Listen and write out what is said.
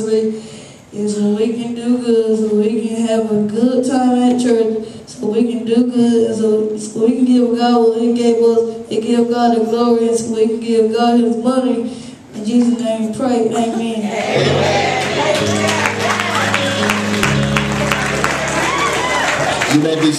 we, so we can do good, so we can have a good time at church, so we can do good, so, so we can give God what He gave us, and give God the glory, and so we can give God His money. In Jesus' name we pray, amen. You may be